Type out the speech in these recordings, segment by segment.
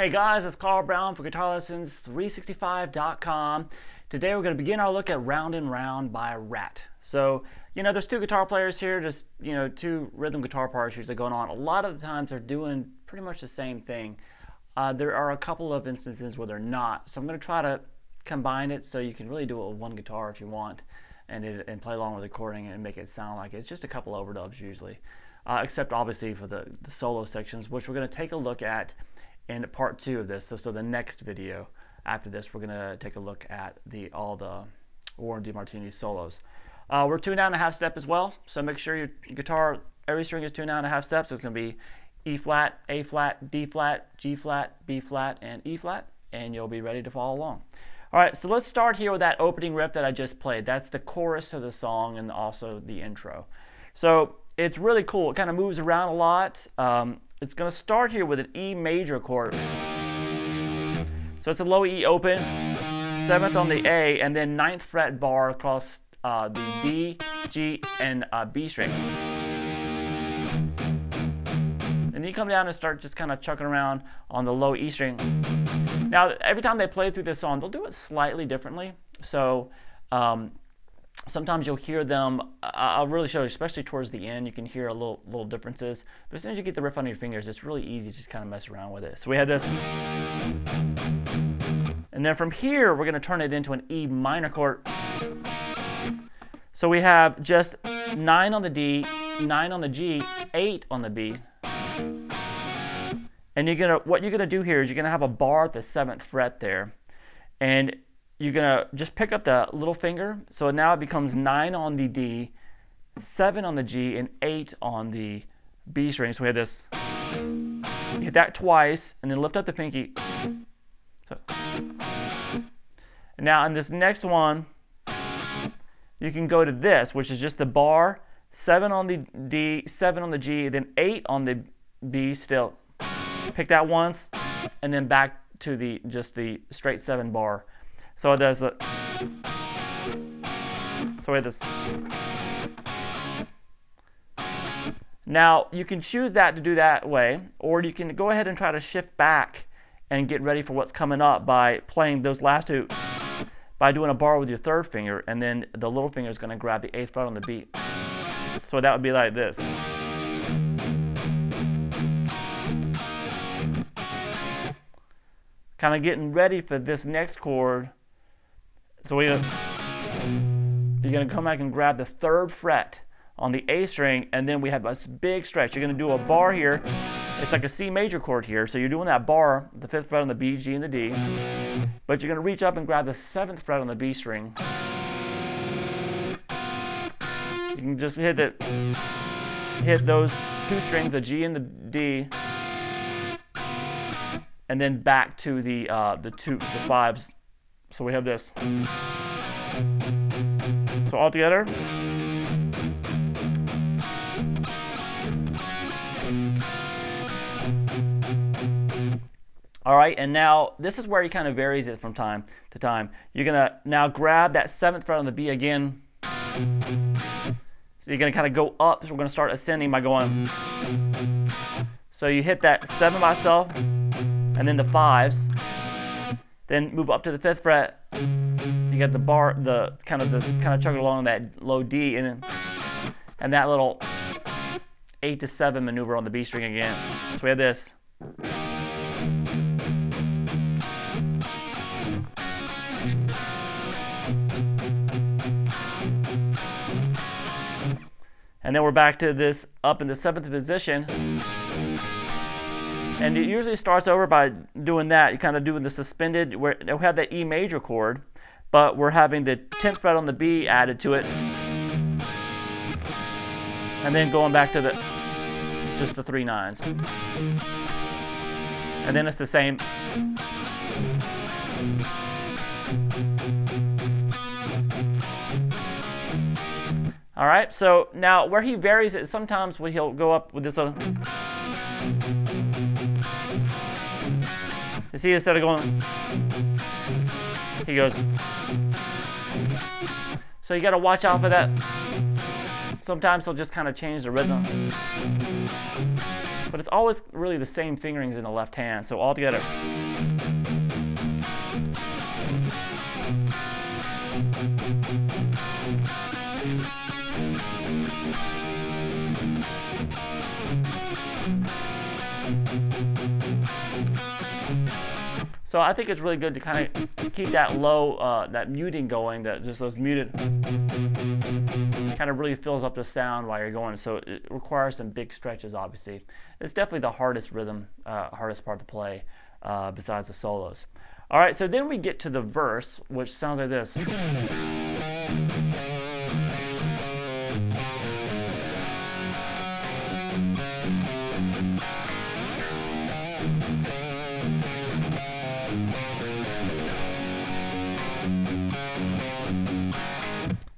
Hey guys, it's Carl Brown for GuitarLessons365.com. Today we're going to begin our look at Round and Round by Ratt. So, you know, there's two guitar players here, just, you know, two rhythm guitar parts usually going on. A lot of the times they're doing pretty much the same thing. Uh, there are a couple of instances where they're not. So I'm going to try to combine it so you can really do it with one guitar if you want and, it, and play along with the recording and make it sound like it. it's just a couple overdubs usually. Uh, except obviously for the, the solo sections, which we're going to take a look at in part two of this. So, so the next video after this, we're going to take a look at the all the Warren DeMartini solos. Uh, we're down and a half step as well, so make sure your, guitar, every string is tuned down and a half step. So it's going to be E flat, A flat, D flat, G flat, B flat, and E flat, and you'll be ready to follow along. All right, so let's start here with that opening riff that I just played. That's the chorus of the song and also the intro. So it's really cool. It kind of moves around a lot. Um, it's going to start here with an E major chord. So it's a low E open, seventh on the A, and then ninth fret bar across uh, the D, G, and uh, B string. And then you come down and start just kind of chucking around on the low E string. Now, every time they play through this song, they'll do it slightly differently. So um, sometimes you'll hear them. I'll really show you, especially towards the end, you can hear a little little differences. But as soon as you get the riff on your fingers, it's really easy to just kind of mess around with it. So we had this. And then from here, we're going to turn it into an E minor chord. So we have just 9 on the D, 9 on the G, 8 on the B. And you're gonna, what you're going to do here is you're going to have a bar at the 7th fret there. And you're going to just pick up the little finger. So now it becomes 9 on the D, 7 on the G, and 8 on the B string. So we have this. hit that twice, and then lift up the pinky. So. Now in this next one, you can go to this, which is just the bar, 7 on the D, 7 on the G, then 8 on the B still. Pick that once, and then back to the just the straight 7 bar. So there's a so it is. Now you can choose that to do that way, or you can go ahead and try to shift back and get ready for what's coming up by playing those last two by doing a bar with your third finger, and then the little finger is going to grab the eighth fret on the beat. So that would be like this. Kind of getting ready for this next chord so we, you're going to come back and grab the third fret on the A string, and then we have a big stretch. You're going to do a bar here. It's like a C major chord here, so you're doing that bar, the fifth fret on the B, G, and the D. But you're going to reach up and grab the seventh fret on the B string. You can just hit it, hit those two strings, the G and the D, and then back to the uh, the two, the fives so we have this. So all together. All right, and now this is where he kind of varies it from time to time. You're gonna now grab that seventh fret on the B again. So you're gonna kind of go up. So we're gonna start ascending by going. So you hit that seven by itself, and then the fives. Then move up to the fifth fret. You got the bar, the kind of the kind of chug along that low D, and then, and that little eight to seven maneuver on the B string again. So we have this. And then we're back to this up in the seventh position. And it mm-hmm. usually starts over by doing that. You kind of doing the suspended, where we have that E major chord, but we're having the 10th fret on the B added to it. And then going back to the, just the three nines. And then it's the same. All right, so now where he varies it, sometimes when he'll go up with this little. See, instead of going, he goes. So you got to watch out for that. Sometimes he'll just kind of change the rhythm. but it's always really the same fingerings in the left hand. So all together. So I think it's really good to kind of keep that low, uh, that muting going, that just those muted kind of really fills up the sound while you're going. So it requires some big stretches, obviously. It's definitely the hardest rhythm, uh, hardest part to play uh, besides the solos. All right, so then we get to the verse, which sounds like this.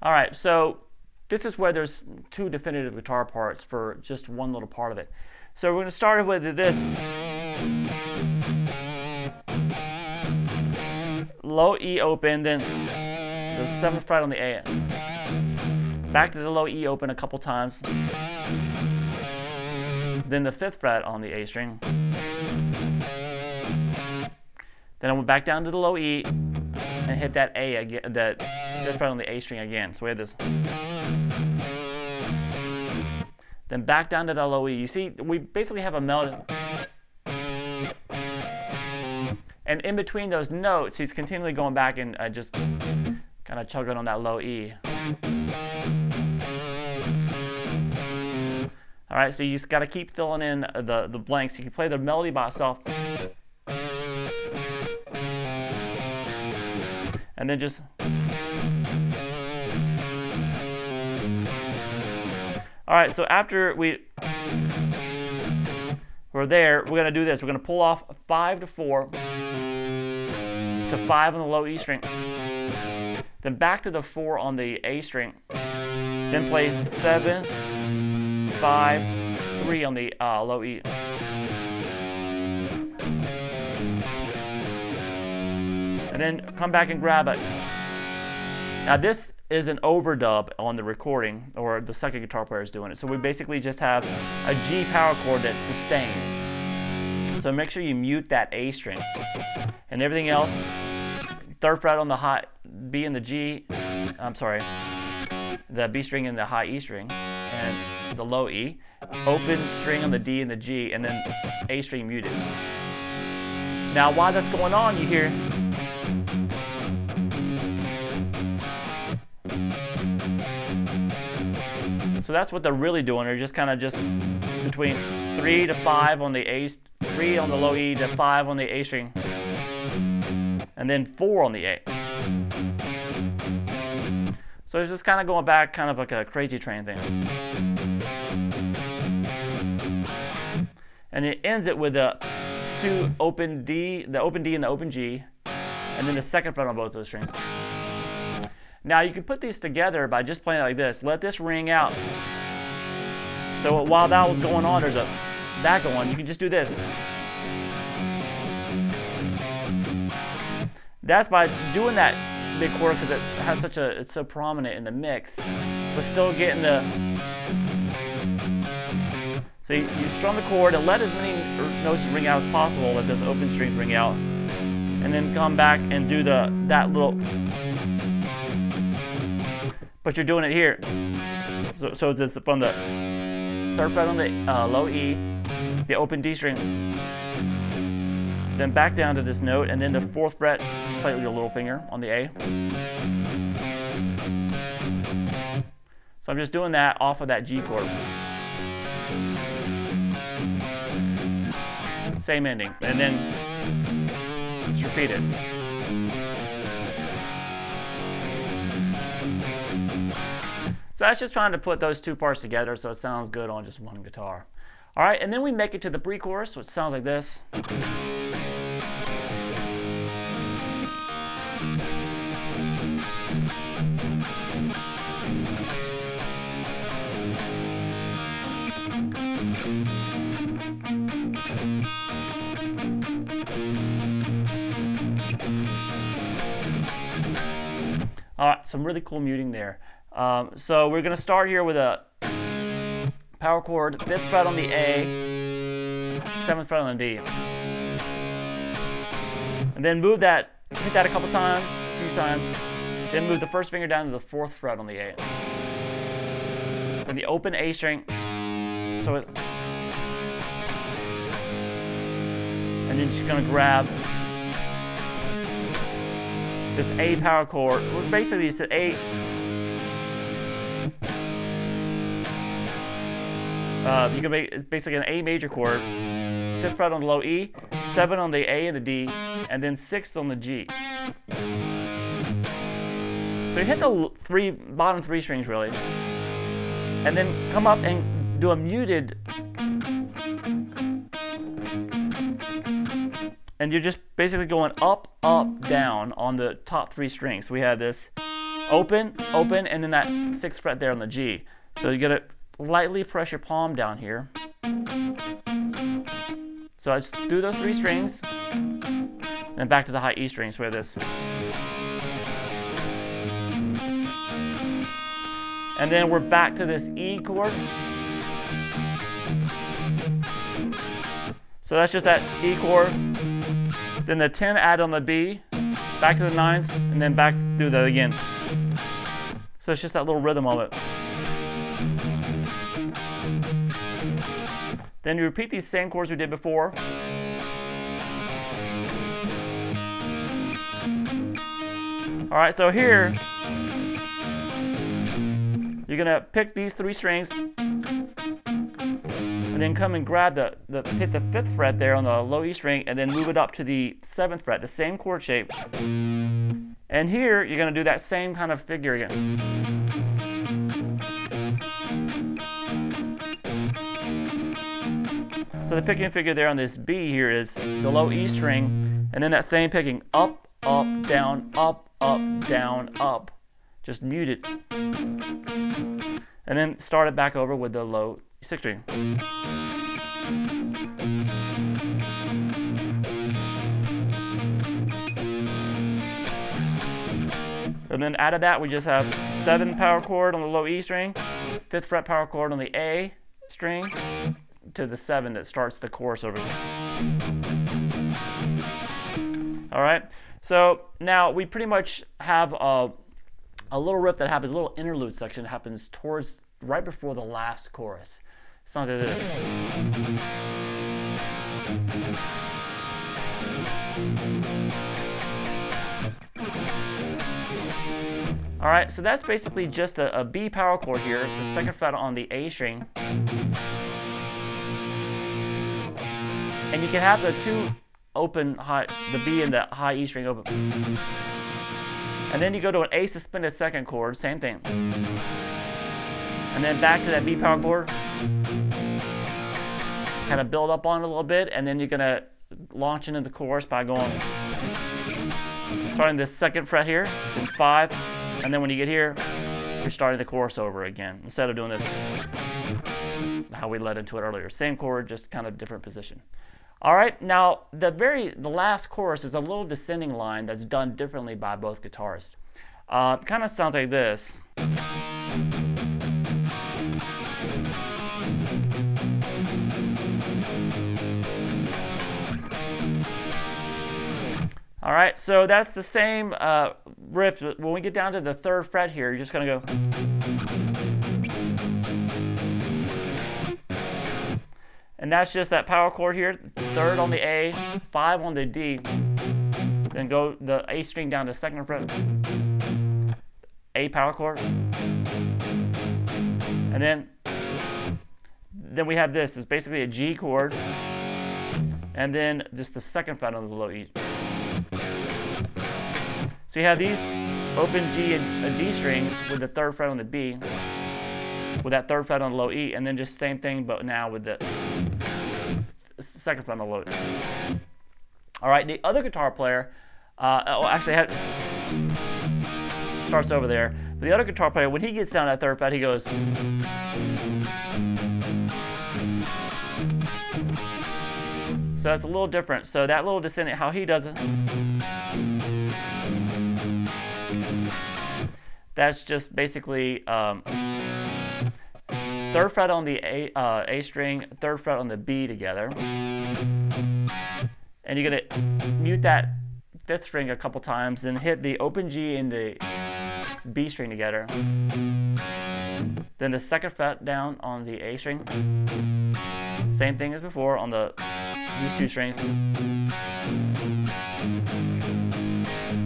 All right, so this is where there's two definitive guitar parts for just one little part of it. So we're going to start with this. Low E open, then the 7th fret on the A. Back to the low E open a couple times. Then the 5th fret on the A string. Then I went back down to the low E and hit that A again, that fifth fret on the A string again. So we have this. Then back down to the low E. You see, we basically have a melody. And in between those notes, he's continually going back and uh, just kind of chugging on that low E. All right, so you just got to keep filling in the, the blanks. You can play the melody by itself. And then just all right so after we we're there we're gonna do this. We're gonna pull off five to four to five on the low E string then back to the four on the A string then play seven five three on the uh, low E and then come back and grab it. Now this is an overdub on the recording, or the second guitar player is doing it. So we basically just have a G power chord that sustains. So make sure you mute that A string. And everything else, third fret on the high B and the G, I'm sorry, the B string and the high E string, and the low E, open string on the D and the G, and then A string muted. Now while that's going on, you hear So that's what they're really doing. They're just kind of just between three to five on the A, three on the low E to five on the A string, and then four on the A. So it's just kind of going back, kind of like a crazy train thing. And it ends it with a two open D, the open D and the open G, and then the second fret on both those strings. Now you can put these together by just playing like this. Let this ring out. So while that was going on, there's a that going. You can just do this. That's by doing that big chord because it has such a it's so prominent in the mix, but still getting the. So you, you strum the chord and let as many notes ring out as possible. Let those open strings ring out, and then come back and do the that little but you're doing it here. So, so it's just from the third fret on the uh, low E, the open D string, then back down to this note, and then the fourth fret, play with your little finger on the A. So I'm just doing that off of that G chord. Same ending, and then just repeat it. So that's just trying to put those two parts together so it sounds good on just one guitar. All right, and then we make it to the pre-chorus, which sounds like this. All right, some really cool muting there. Um, so we're going to start here with a power chord, fifth fret on the A, seventh fret on the D. And then move that, hit that a couple times, a few times. Then move the first finger down to the fourth fret on the A. Then the open A string, so it, and then just gonna grab this A power chord. Basically, it's an A. Uh, you can make it's basically an A major chord, fifth fret on the low E, seven on the A and the D, and then sixth on the G. So you hit the three bottom three strings really, and then come up and do a muted and you're just basically going up, up, down on the top three strings. So we have this open, open, and then that sixth fret there on the G. So you gotta lightly press your palm down here. So I just do those three strings, and back to the high E string. So we this. And then we're back to this E chord. So that's just that E chord. Then the 10 add on the B, back to the nines, and then back do that again. So it's just that little rhythm of it. Then you repeat these same chords we did before. All right, so here, you're gonna pick these three strings and then come and grab the, the hit the fifth fret there on the low E string and then move it up to the seventh fret, the same chord shape. And here you're to do that same kind of figure again. So the picking figure there on this B here is the low E string, and then that same picking up, up, down, up, up, down, up. Just mute it. And then start it back over with the low six string. And then out of that, we just have seven power chord on the low E string, fifth fret power chord on the A string, to the seven that starts the chorus over here. All right. So now we pretty much have a, a little riff that happens, a little interlude section happens towards right before the last chorus. Sounds like this. All right, so that's basically just a, a B power chord here, the second fret on the A string. And you can have the two open high, the B and the high E string open. And then you go to an A suspended second chord, same thing. And then back to that B power chord kind of build up on it a little bit, and then you're gonna launch into the chorus by going, starting this second fret here, five, and then when you get here, you're starting the chorus over again, instead of doing this, how we led into it earlier. Same chord, just kind of different position. All right, now the very, the last chorus is a little descending line that's done differently by both guitarists. Uh, kind of sounds like this. All right, so that's the same uh, riff. When we get down to the third fret here, you're just going to go. And that's just that power chord here, third on the A, five on the D. Then go the A string down to second fret, A power chord. And then, then we have this, it's basically a G chord. And then just the second fret on the low E. So you have these open G and uh, D strings with the third fret on the B, with that third fret on the low E, and then just same thing, but now with the second fret on the low E. All right, the other guitar player, uh, oh, actually, had, starts over there. But the other guitar player, when he gets down that third fret, he goes. So that's a little different. So that little descendant, how he does it. That's just basically um, third fret on the A, uh, A string, third fret on the B together. And you're gonna mute that fifth string a couple times, then hit the open G and the B string together. Then the second fret down on the A string. Same thing as before on the these two strings.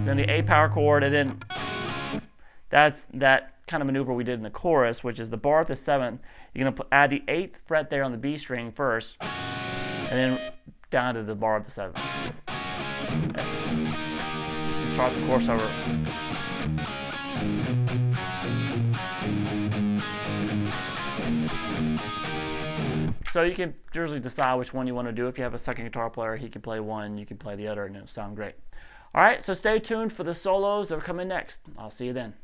Then the A power chord, and then that's that kind of maneuver we did in the chorus, which is the bar at the seventh. You're gonna add the eighth fret there on the B string first, and then down to the bar at the seventh. Start the chorus over. So you can usually decide which one you want to do. If you have a second guitar player, he can play one, you can play the other, and it'll sound great. All right, so stay tuned for the solos that are coming next. I'll see you then.